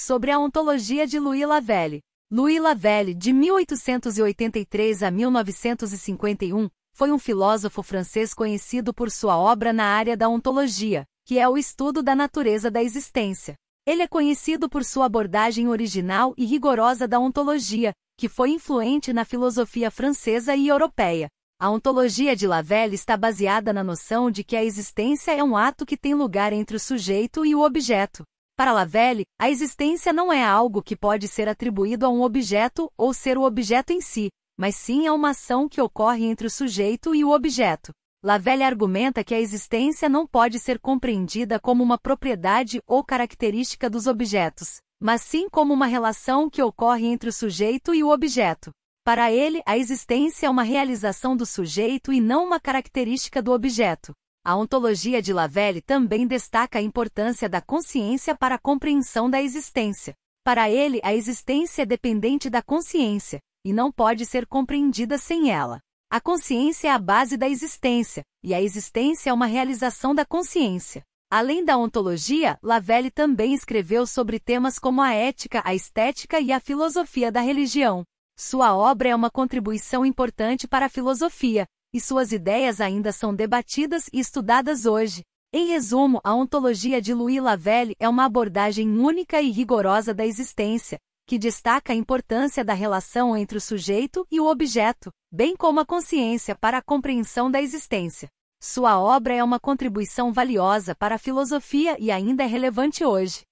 Sobre a ontologia de Louis Lavelle. Louis Lavelle, de 1883 a 1951, foi um filósofo francês conhecido por sua obra na área da ontologia, que é o estudo da natureza da existência. Ele é conhecido por sua abordagem original e rigorosa da ontologia, que foi influente na filosofia francesa e europeia. A ontologia de Lavelle está baseada na noção de que a existência é um ato que tem lugar entre o sujeito e o objeto. Para Lavelle, a existência não é algo que pode ser atribuído a um objeto ou ser o objeto em si, mas sim a uma ação que ocorre entre o sujeito e o objeto. Lavelle argumenta que a existência não pode ser compreendida como uma propriedade ou característica dos objetos, mas sim como uma relação que ocorre entre o sujeito e o objeto. Para ele, a existência é uma realização do sujeito e não uma característica do objeto. A ontologia de Lavelle também destaca a importância da consciência para a compreensão da existência. Para ele, a existência é dependente da consciência, e não pode ser compreendida sem ela. A consciência é a base da existência, e a existência é uma realização da consciência. Além da ontologia, Lavelle também escreveu sobre temas como a ética, a estética e a filosofia da religião. Sua obra é uma contribuição importante para a filosofia, e suas ideias ainda são debatidas e estudadas hoje. Em resumo, a ontologia de Louis Lavelle é uma abordagem única e rigorosa da existência, que destaca a importância da relação entre o sujeito e o objeto, bem como a consciência para a compreensão da existência. Sua obra é uma contribuição valiosa para a filosofia e ainda é relevante hoje.